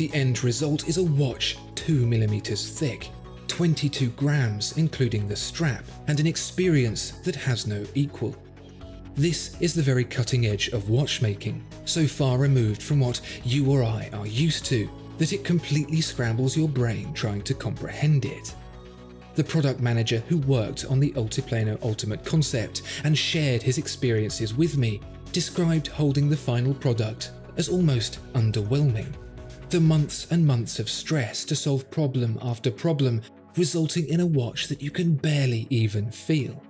The end result is a watch 2mm thick, 22 grams including the strap, and an experience that has no equal. This is the very cutting edge of watchmaking, so far removed from what you or I are used to that it completely scrambles your brain trying to comprehend it. The product manager who worked on the Altiplano Ultimate concept and shared his experiences with me described holding the final product as almost underwhelming. The months and months of stress to solve problem after problem, resulting in a watch that you can barely even feel.